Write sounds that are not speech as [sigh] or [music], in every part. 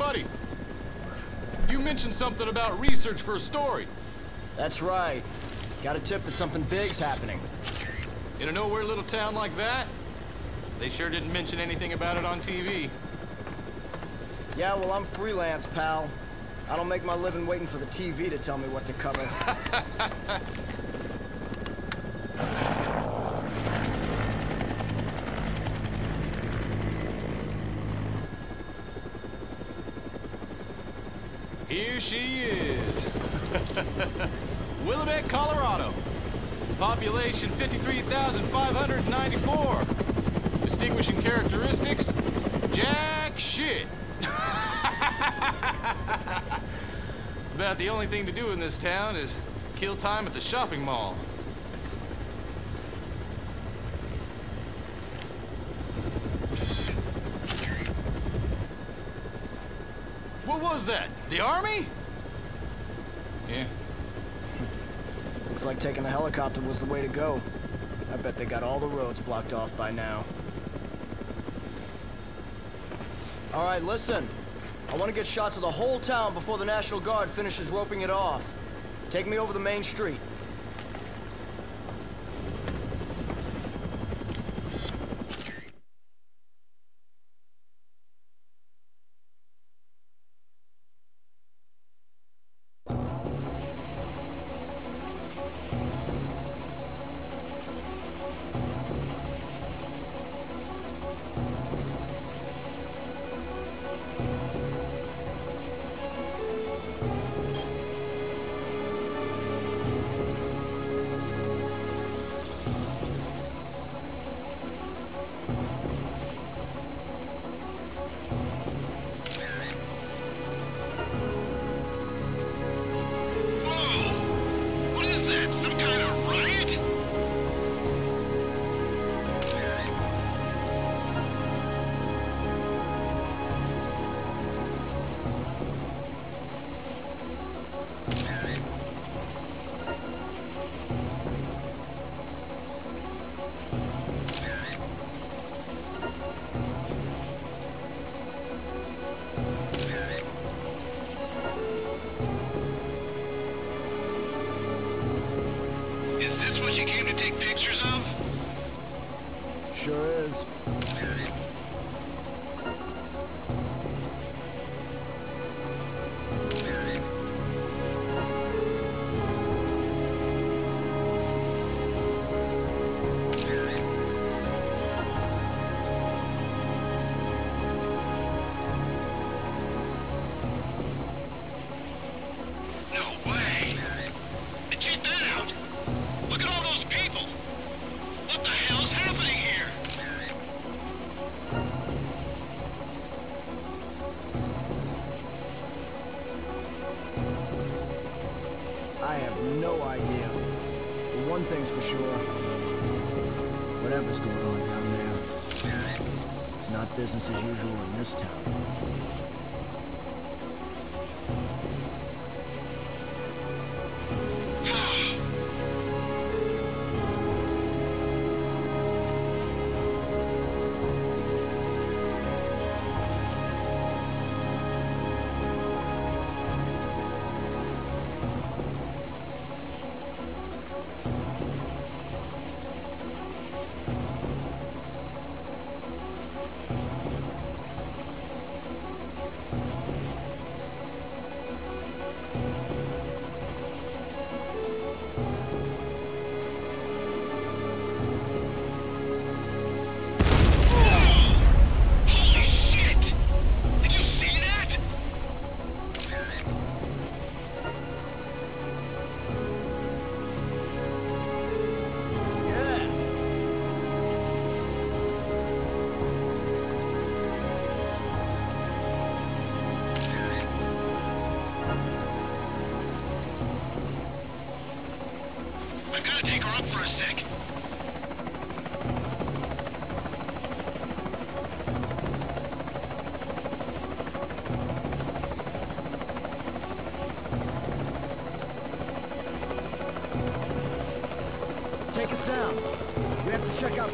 buddy. You mentioned something about research for a story. That's right. Got a tip that something big's happening. In a nowhere little town like that? They sure didn't mention anything about it on TV. Yeah, well, I'm freelance, pal. I don't make my living waiting for the TV to tell me what to cover. [laughs] She is. [laughs] Willamette, Colorado. Population 53,594. Distinguishing characteristics? Jack shit. [laughs] About the only thing to do in this town is kill time at the shopping mall. What was that? The army? Yeah. Looks like taking a helicopter was the way to go. I bet they got all the roads blocked off by now. All right, listen. I want to get shots of the whole town before the National Guard finishes roping it off. Take me over the main street.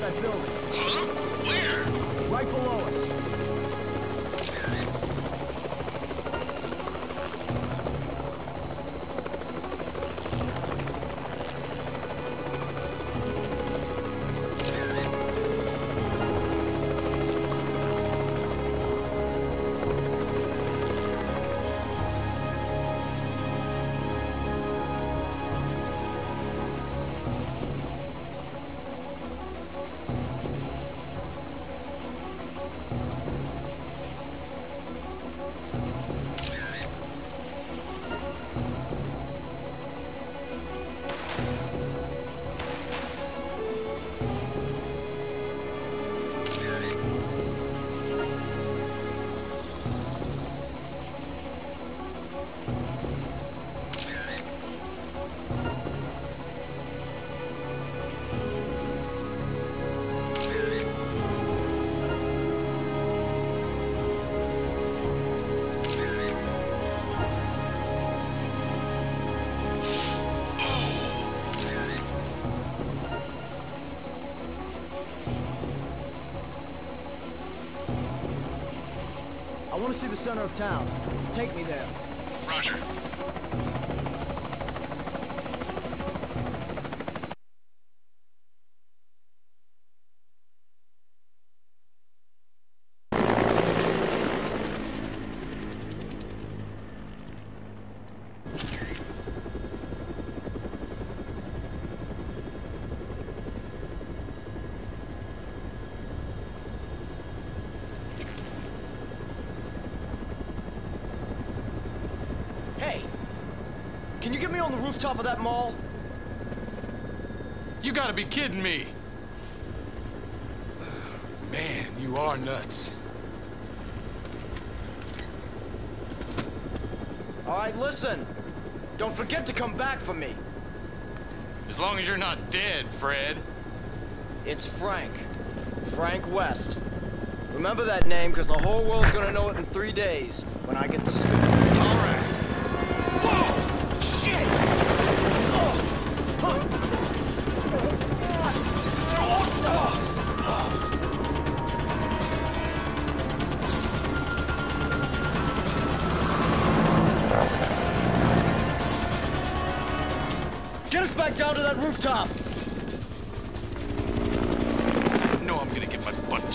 That building. Want to see the center of town. Take me there. Roger. Hey! Can you get me on the rooftop of that mall? You gotta be kidding me. Man, you are nuts. All right, listen. Don't forget to come back for me. As long as you're not dead, Fred. It's Frank. Frank West. Remember that name, because the whole world's gonna know it in three days when I get the scoop.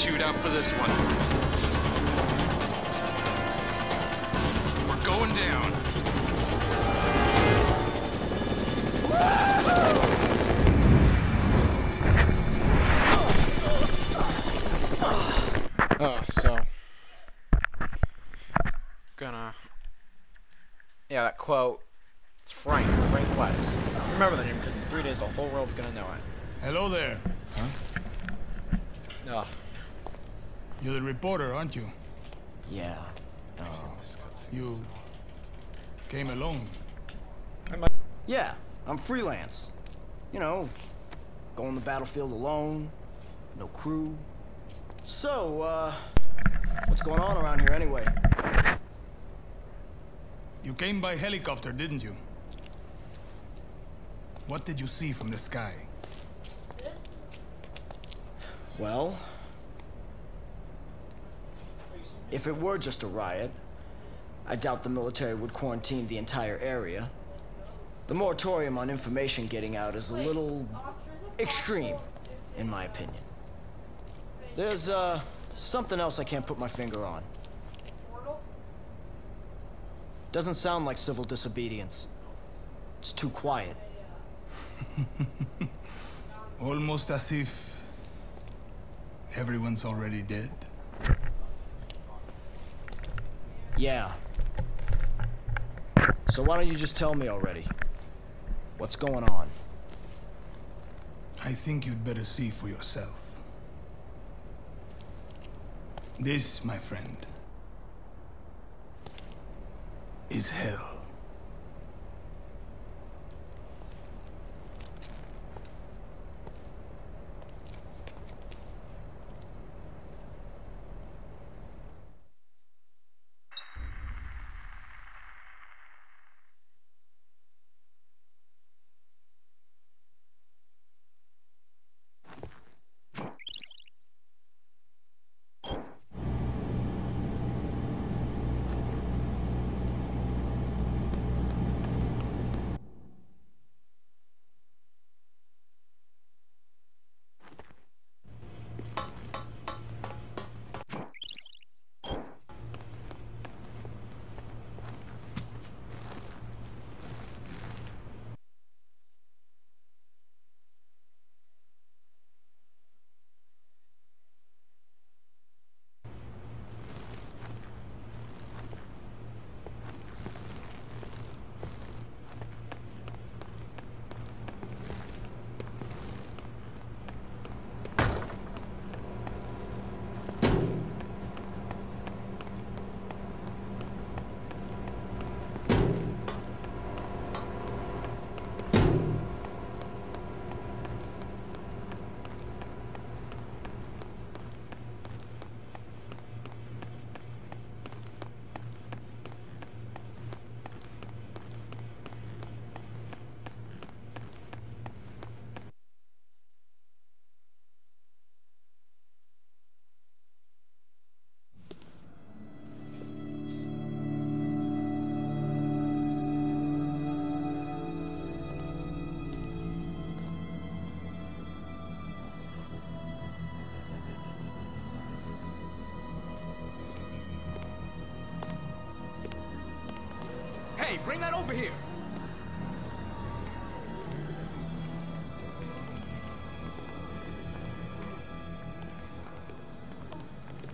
My butt chewed out for this one. We're going down. Oh, so gonna yeah, that quote. It's Frank, Frank West. Remember the name because in three days the whole world's gonna know it. Hello there. Huh? Ugh. You're the reporter, aren't you? Yeah. You came alone. Yeah, I'm freelance. You know, go on the battlefield alone, no crew. So, uh, what's going on around here anyway? You came by helicopter, didn't you? What did you see from the sky? Well, if it were just a riot, I doubt the military would quarantine the entire area. The moratorium on information getting out is a little extreme, in my opinion. There's, uh, something else I can't put my finger on. Doesn't sound like civil disobedience. It's too quiet. [laughs] Almost as if everyone's already dead. Yeah. So why don't you just tell me already? What's going on? I think you'd better see for yourself. This, my friend, is hell. Hey, bring that over here.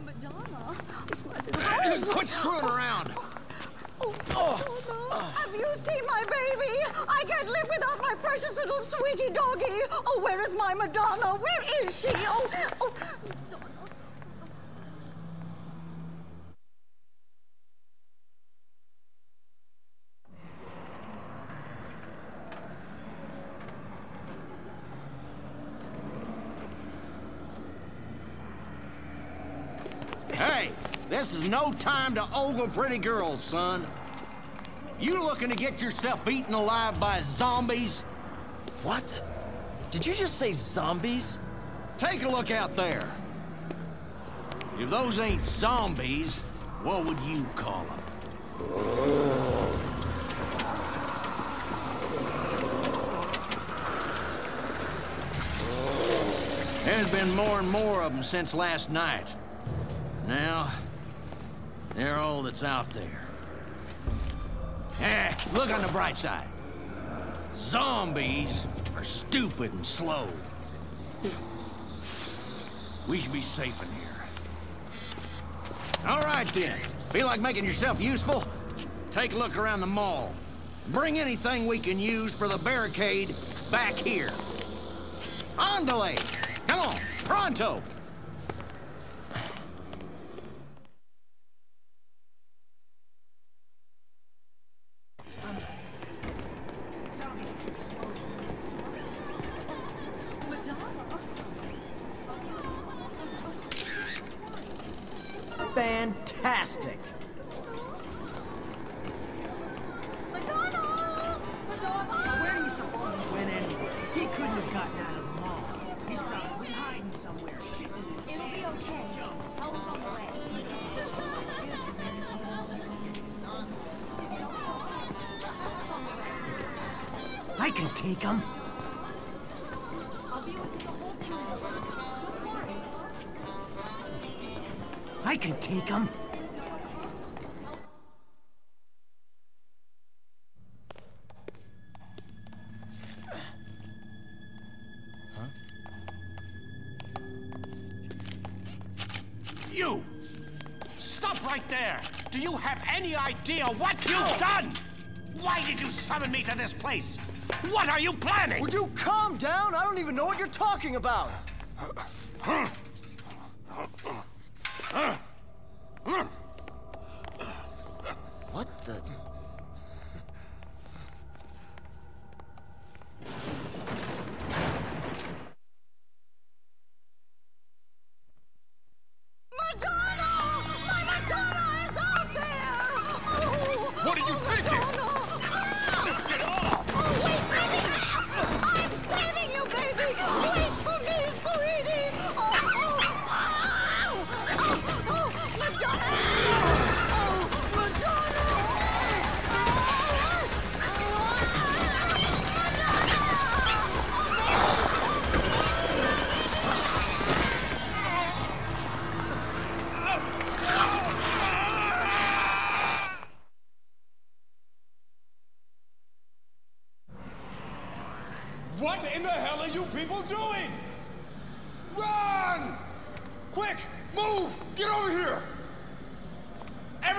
Madonna, I swear to Quit screwing around. Oh, have you seen my baby? I can't live without my precious little sweetie doggy. Oh, where is my Madonna? Where is she? Oh, oh, Madonna. Hey, this is no time to ogle pretty girls, son. You looking to get yourself eaten alive by zombies? What? Did you just say zombies? Take a look out there. If those ain't zombies, what would you call them? There's been more and more of them since last night. Now, they're all that's out there. Eh, look on the bright side. Zombies are stupid and slow. We should be safe in here. All right, then. Feel like making yourself useful? Take a look around the mall. Bring anything we can use for the barricade back here. Andale! Come on, pronto! You! Stop right there! Do you have any idea what you've done? Why did you summon me to this place? What are you planning? Would you calm down? I don't even know what you're talking about.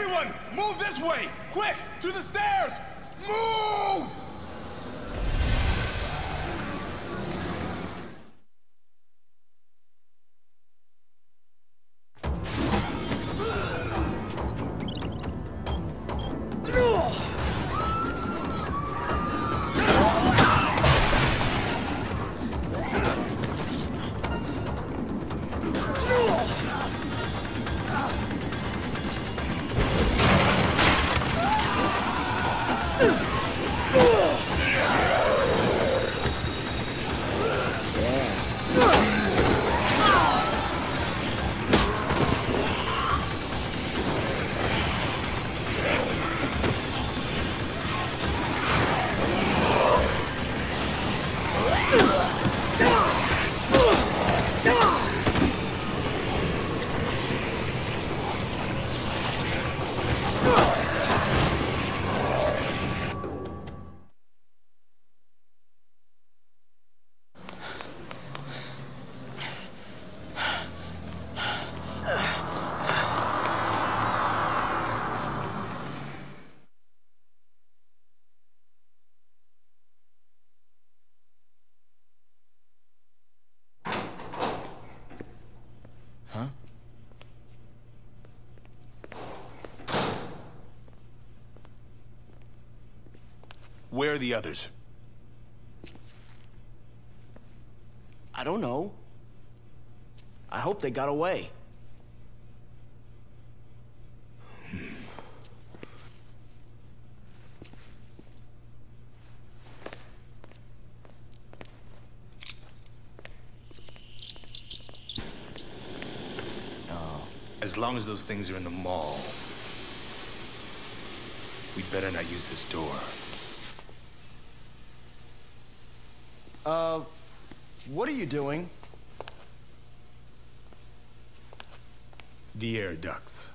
Everyone, move this way! Quick, to the stairs! Move! Are the others? I don't know. I hope they got away. Hmm. As long as those things are in the mall, we'd better not use this door. Uh, what are you doing? The air ducts.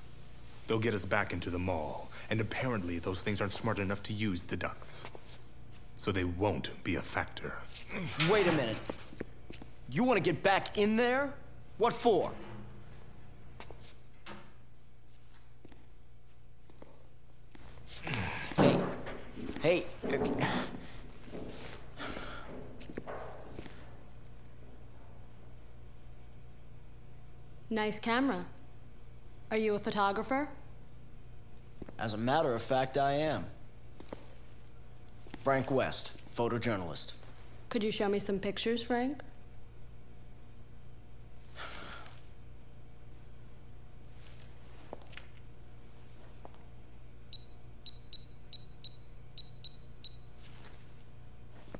They'll get us back into the mall. And apparently, those things aren't smart enough to use the ducts. So they won't be a factor. Wait a minute. You want to get back in there? What for? Hey. Hey. uh, Nice camera. Are you a photographer? As a matter of fact, I am. Frank West, photojournalist. Could you show me some pictures, Frank?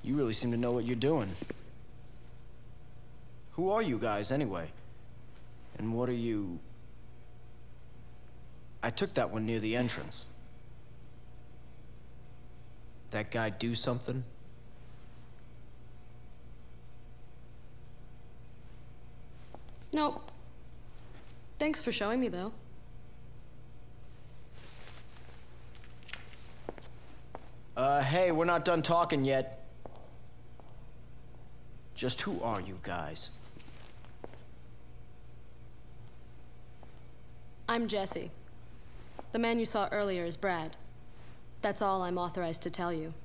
You really seem to know what you're doing. Who are you guys, anyway? And what are you... I took that one near the entrance. That guy do something? Nope. Thanks for showing me, though. Uh, hey, we're not done talking yet. Just who are you guys? I'm Jesse. The man you saw earlier is Brad. That's all I'm authorized to tell you.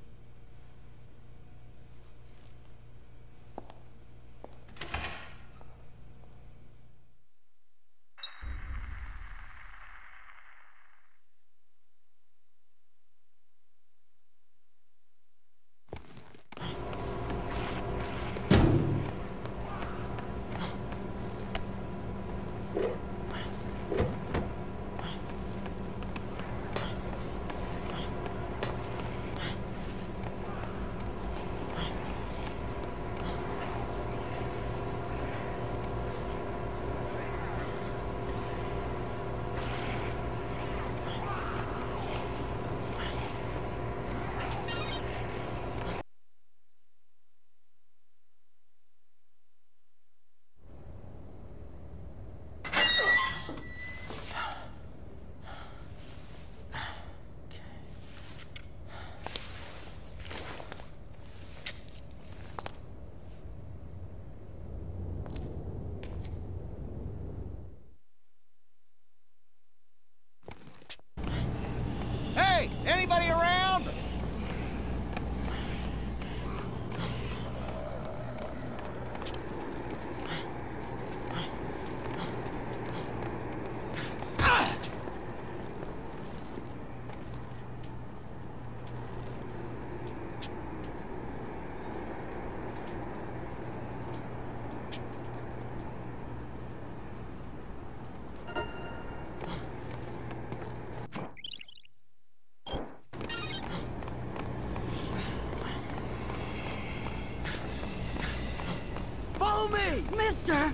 Hey, anybody around? Mister!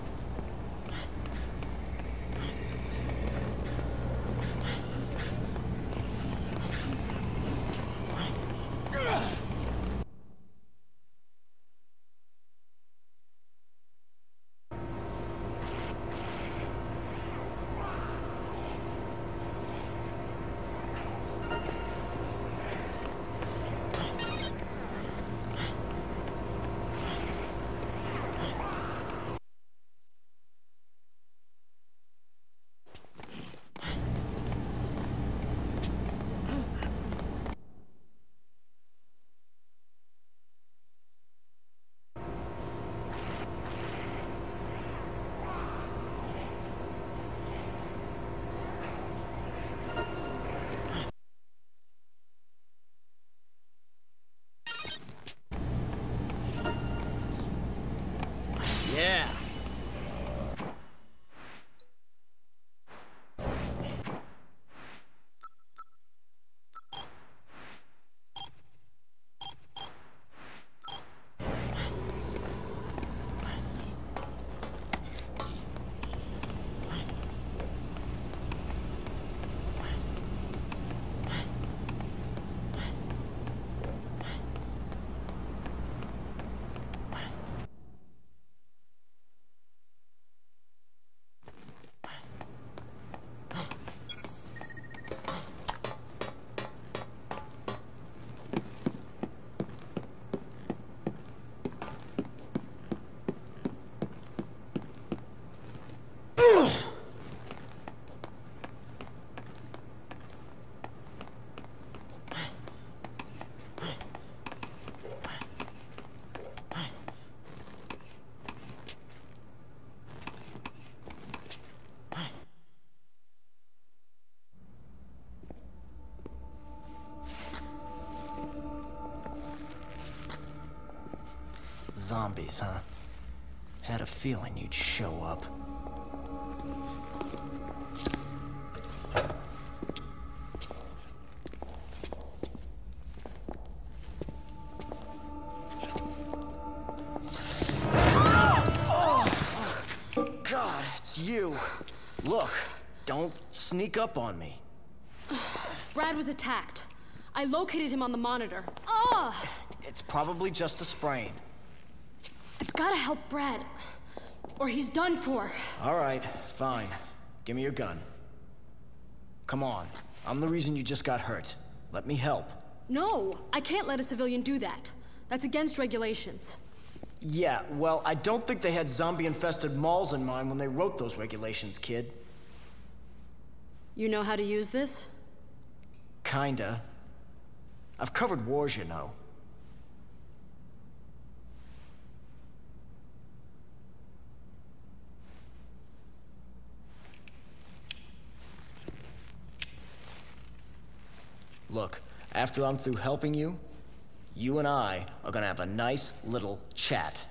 Zombies, huh? Had a feeling you'd show up. God, it's you. Look, don't sneak up on me. Brad was attacked. I located him on the monitor. Ugh! It's probably just a sprain. Gotta help Brad. Or he's done for. All right, fine. Give me your gun. Come on. I'm the reason you just got hurt. Let me help. No, I can't let a civilian do that. That's against regulations. Yeah, well, I don't think they had zombie-infested malls in mind when they wrote those regulations, kid. You know how to use this? Kinda. I've covered wars, you know. Look, after I'm through helping you, you and I are gonna have a nice little chat.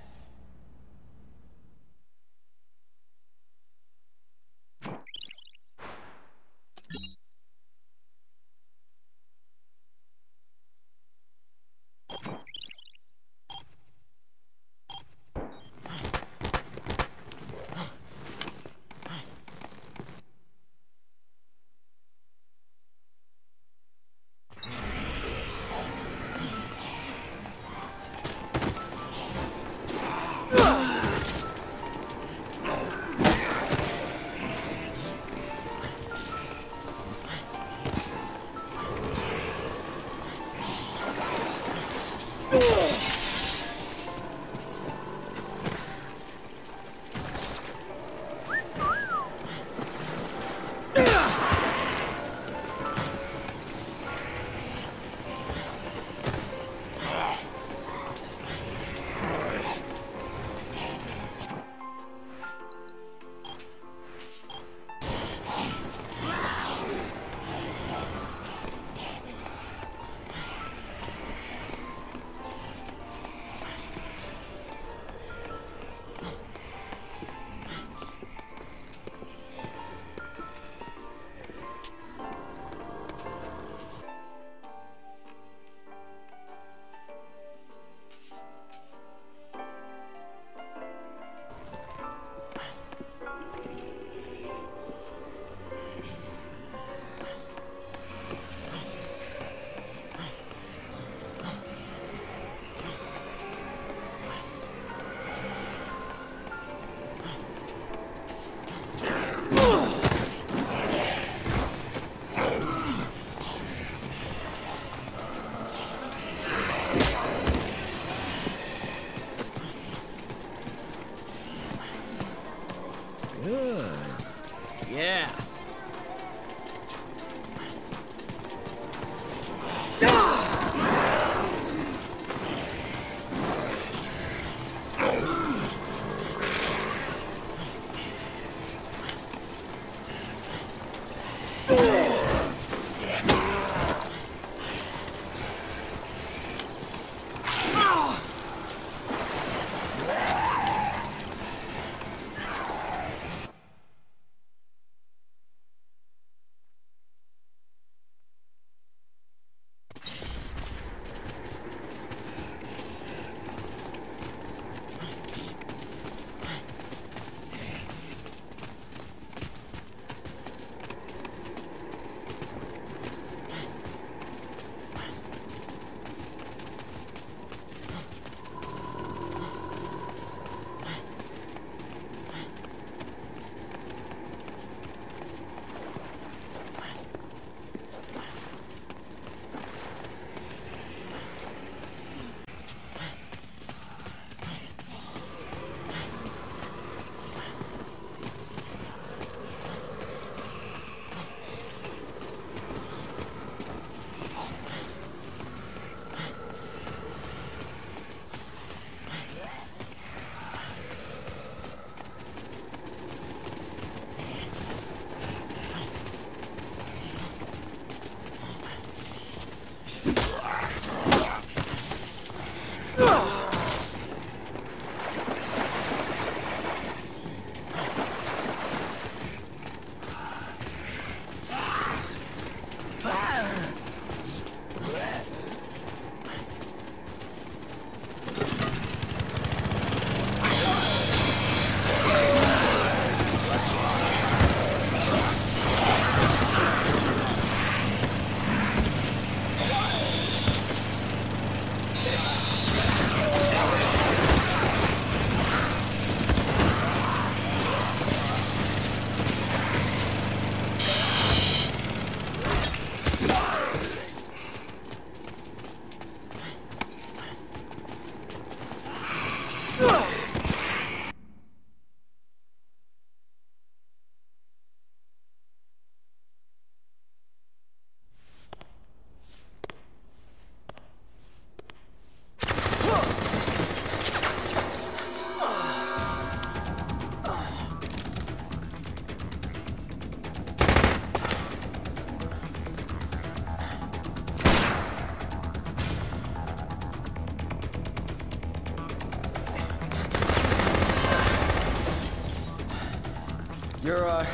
Your, uh,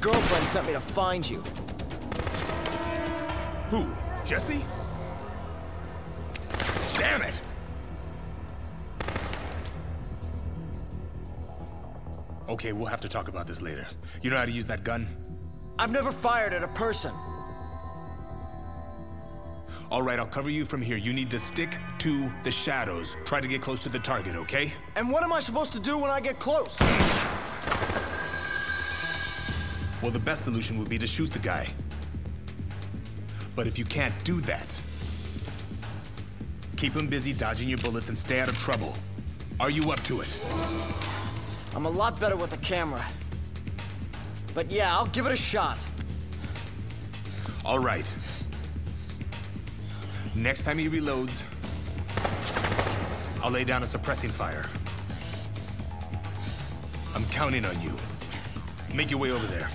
girlfriend sent me to find you. Who? Jessie? Damn it! Okay, we'll have to talk about this later. You know how to use that gun? I've never fired at a person. All right, I'll cover you from here. You need to stick to the shadows. Try to get close to the target, okay? And what am I supposed to do when I get close? Well, the best solution would be to shoot the guy. But if you can't do that, keep him busy dodging your bullets and stay out of trouble. Are you up to it? I'm a lot better with a camera. But yeah, I'll give it a shot. All right. Next time he reloads, I'll lay down a suppressing fire. I'm counting on you. Make your way over there.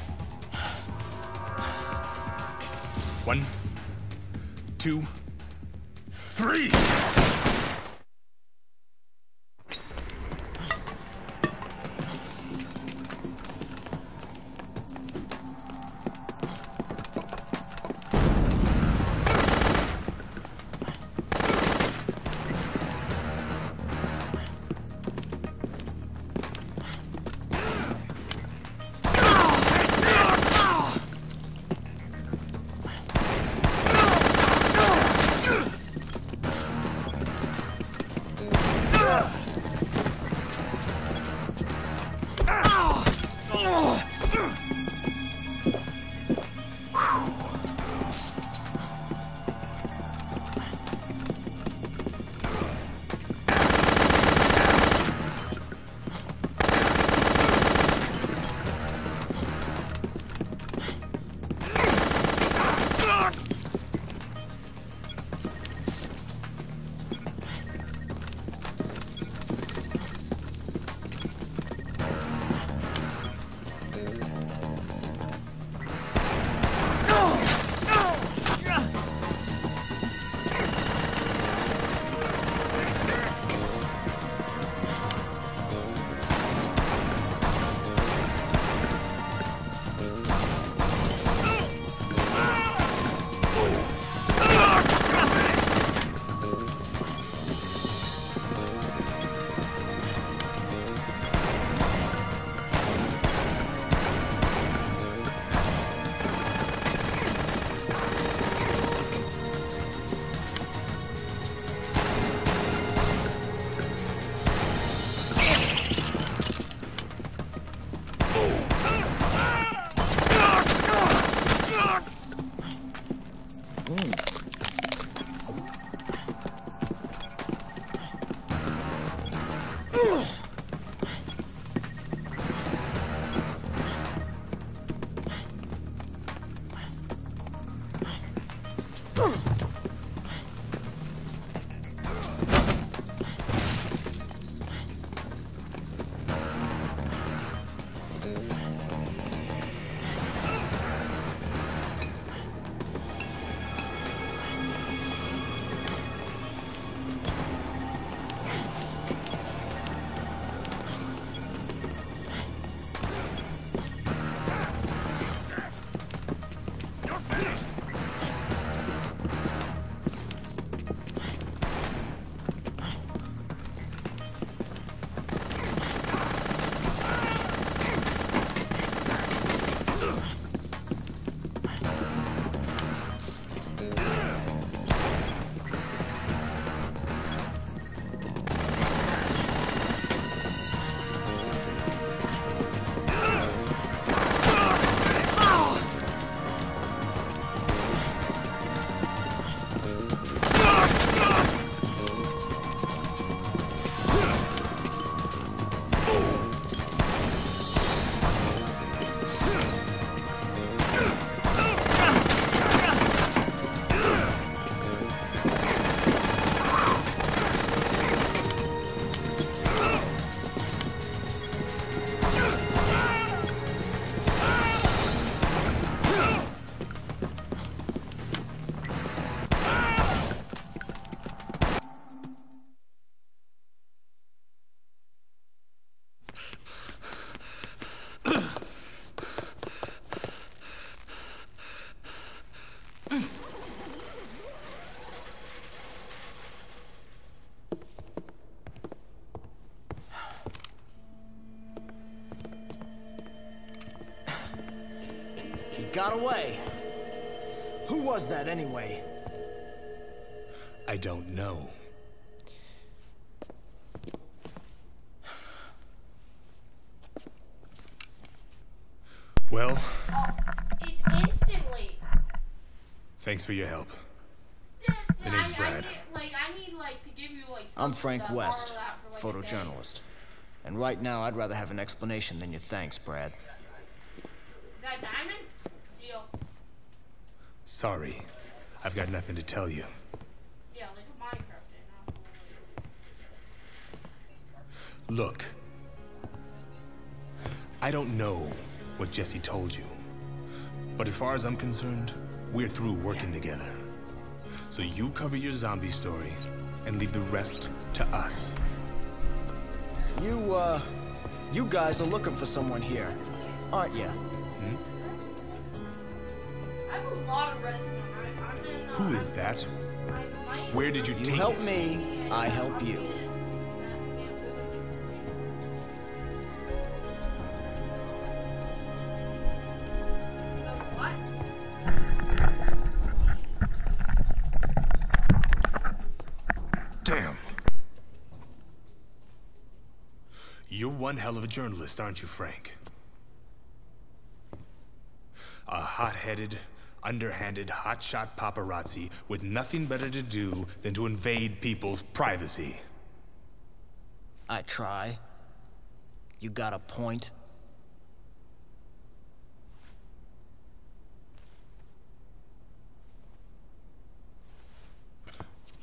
Two, three! Got away. Who was that anyway? I don't know. Well, It's instantly. thanks for your help. My name's Brad. like, I need, like, to give you, like, I'm Frank West, for, like, photojournalist. And right now, I'd rather have an explanation than your thanks, Brad. Is that diamond? Deal. Sorry, I've got nothing to tell you. Yeah, like Minecraft. Look, I don't know what Jessie told you, but as far as I'm concerned, we're through working together. So you cover your zombie story and leave the rest to us. You, uh, you guys are looking for someone here, aren't you? I Who is that? Where did you, You take help it? me, I help you. Damn. You're one hell of a journalist, aren't you, Frank? A hot-headed, underhanded, hotshot paparazzi with nothing better to do than to invade people's privacy. I try. You got a point?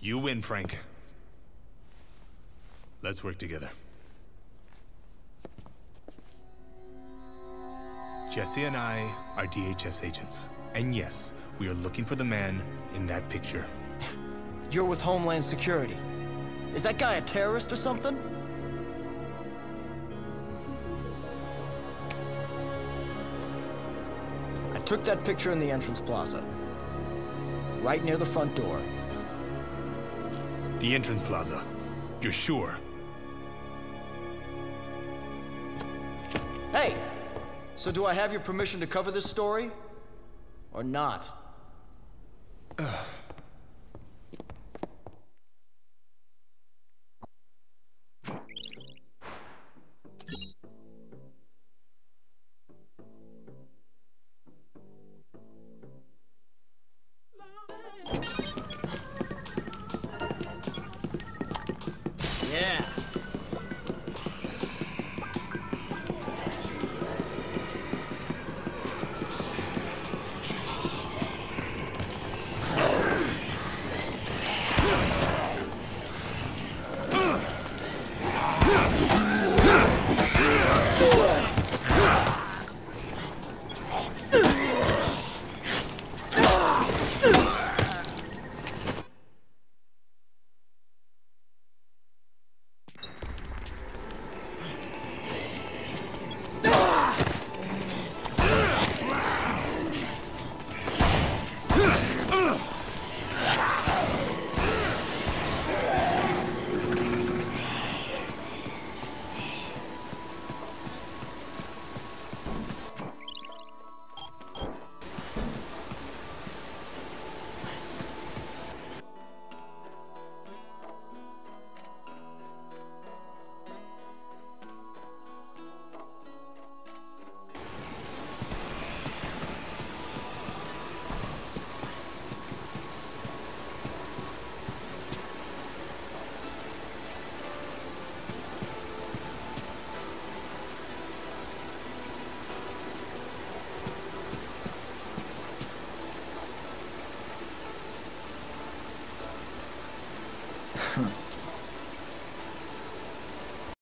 You win, Frank. Let's work together. Jessie and I are DHS agents. And yes, we are looking for the man in that picture. [laughs] You're with Homeland Security. Is that guy a terrorist or something? I took that picture in the entrance plaza. Right near the front door. The entrance plaza. You're sure? Hey! So do I have your permission to cover this story? Or not?